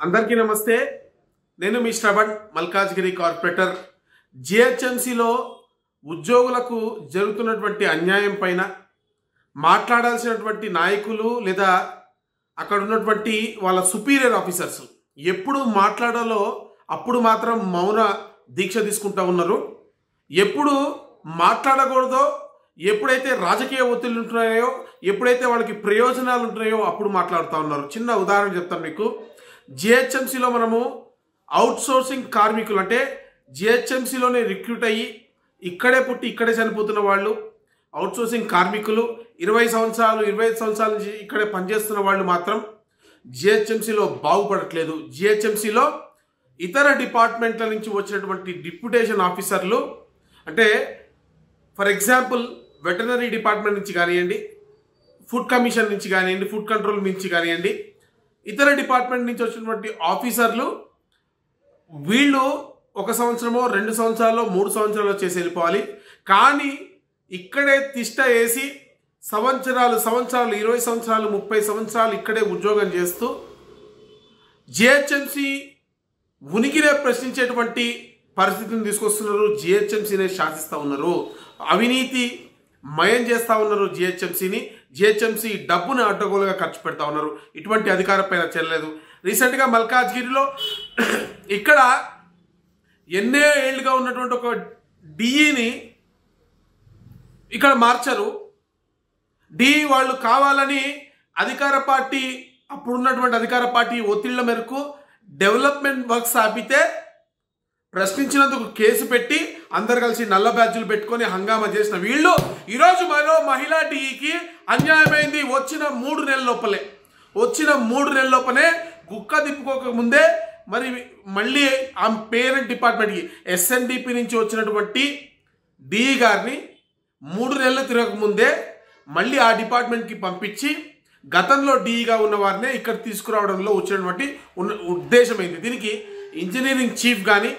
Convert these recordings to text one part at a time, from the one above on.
అందరికీ నమస్తే. నేను మీ శ్రవణ్ మల్కాజ్గిరి కార్పొరేటర్. జిహెచ్ఎంసిలో ఉద్యోగులకు జరుగుతున్నటువంటి అన్యాయం పైన మాట్లాడాల్సినటువంటి నాయకులు లేదా అక్కడ ఉన్నటువంటి వాళ్ళ సుపీరియర్ ఆఫీసర్స్ ఎప్పుడు మాట్లాడాలో అప్పుడు మాత్రం మౌన దీక్ష తీసుకుంటా ఉన్నారు. ఎప్పుడు మాట్లాడకూడదో ఎప్పుడైతే రాజకీయ ఒత్తిళ్ళు ఉంటున్నాయో ఎప్పుడైతే వాళ్ళకి ప్రయోజనాలు ఉంటున్నాయో అప్పుడు మాట్లాడుతూ ఉన్నారు. చిన్న ఉదాహరణ చెప్తాను మీకు. జిహెచ్ఎంసీలో మనము అవుట్సోర్సింగ్ కార్మికులు అంటే జిహెచ్ఎంసీలోనే రిక్రూట్ అయ్యి ఇక్కడే పుట్టి ఇక్కడే చనిపోతున్న వాళ్ళు అవుట్సోర్సింగ్ కార్మికులు ఇరవై సంవత్సరాలు ఇరవై ఐదు సంవత్సరాల నుంచి ఇక్కడే పనిచేస్తున్న వాళ్ళు మాత్రం జిహెచ్ఎంసీలో బాగుపడట్లేదు. జిహెచ్ఎంసీలో ఇతర డిపార్ట్మెంట్ల నుంచి వచ్చినటువంటి డిప్యుటేషన్ ఆఫీసర్లు అంటే ఫర్ ఎగ్జాంపుల్ వెటనరీ డిపార్ట్మెంట్ నుంచి కానివ్వండి ఫుడ్ కమిషన్ నుంచి కానివ్వండి ఫుడ్ కంట్రోల్ నుంచి కానివ్వండి ఇతర డిపార్ట్మెంట్ నుంచి వచ్చినటువంటి ఆఫీసర్లు వీళ్ళు ఒక సంవత్సరమో రెండు సంవత్సరాల్లో మూడు సంవత్సరాలు చేసి వెళ్ళిపోవాలి. కానీ ఇక్కడే తిష్ట వేసి సంవత్సరాలు సంవత్సరాలు ఇరవై సంవత్సరాలు ముప్పై సంవత్సరాలు ఇక్కడే ఉద్యోగం చేస్తూ జిహెచ్ఎంసీ ఉనికినే ప్రశ్నించేటువంటి పరిస్థితిని తీసుకొస్తున్నారు. జిహెచ్ఎంసీనే శాసిస్తూ ఉన్నారు. అవినీతి మయం చేస్తూ ఉన్నారు జిహెచ్ఎంసీని. జిహెచ్ఎంసీ డబ్బును అడ్డగోలుగా ఖర్చు పెడతా ఉన్నారు. ఇటువంటి అధికారం పైన చెల్లలేదు రీసెంట్గా మల్కాజ్గిరిలో ఇక్కడ ఎన్నే ఏళ్ళుగా ఉన్నటువంటి ఒక డిఈని ఇక్కడ మార్చరు. డి వాళ్ళు కావాలని అధికార పార్టీ అప్పుడున్నటువంటి అధికార పార్టీ ఒత్తిళ్ళ మేరకు డెవలప్మెంట్ వర్క్స్ ఆపితే ప్రశ్నించినందుకు కేసు పెట్టి అందరు కలిసి నల్ల బ్యాడ్జీలు పెట్టుకొని హంగామా చేసిన వీళ్ళు ఈరోజు మరో మహిళా డీఈకి అన్యాయమైంది వచ్చిన మూడు నెలల లోపలే. వచ్చిన మూడు నెలల లోపలే గుక్క తిప్పుకోక ముందే మరి మళ్ళీ ఆ పేరెంట్ డిపార్ట్మెంట్కి ఎస్ఎన్డిపి నుంచి వచ్చినటువంటి డిఈ గారిని మూడు నెలలు తిరగక ముందే మళ్ళీ ఆ డిపార్ట్మెంట్కి పంపించి గతంలో డిఈగా ఉన్న వారినే ఇక్కడ తీసుకురావడంలో వచ్చినటువంటి ఉన్న ఉద్దేశమైంది. దీనికి ఇంజనీరింగ్ చీఫ్ కానీ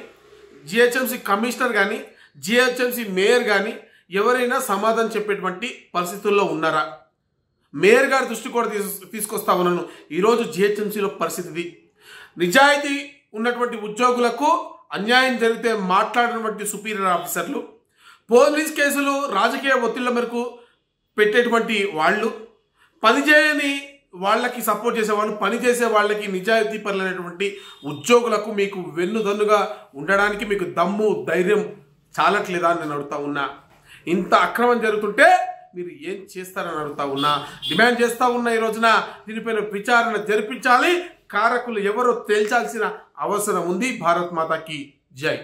జిహెచ్ఎంసీ కమిషనర్ కానీ జిహెచ్ఎంసీ మేయర్ కానీ ఎవరైనా సమాధానం చెప్పేటువంటి పరిస్థితుల్లో ఉన్నారా? మేయర్ గారి దృష్టి కూడా తీసు తీసుకొస్తా ఉన్నాను. ఈరోజు జిహెచ్ఎంసీలో పరిస్థితి నిజాయితీ ఉన్నటువంటి ఉద్యోగులకు అన్యాయం జరిగితే మాట్లాడినటువంటి సుపీరియర్ ఆఫీసర్లు పోలీస్ కేసులు రాజకీయ ఒత్తిళ్ళ మేరకు పెట్టేటువంటి వాళ్ళు పనిచేయని వాళ్ళకి సపోర్ట్ చేసే వాళ్ళు వాళ్ళకి నిజాయితీ పరులైనటువంటి ఉద్యోగులకు మీకు వెన్నుదన్నుగా ఉండడానికి మీకు దమ్ము ధైర్యం చాలట్లేదా అని నేను అడుగుతా ఉన్నా. ఇంత అక్రమం జరుగుతుంటే మీరు ఏం చేస్తారని అడుగుతా ఉన్నా. డిమాండ్ చేస్తూ ఉన్న ఈ రోజున. దీనిపైన విచారణ జరిపించాలి. కారకులు ఎవరో తేల్చాల్సిన అవసరం ఉంది. భారత్ మాతాకి జై.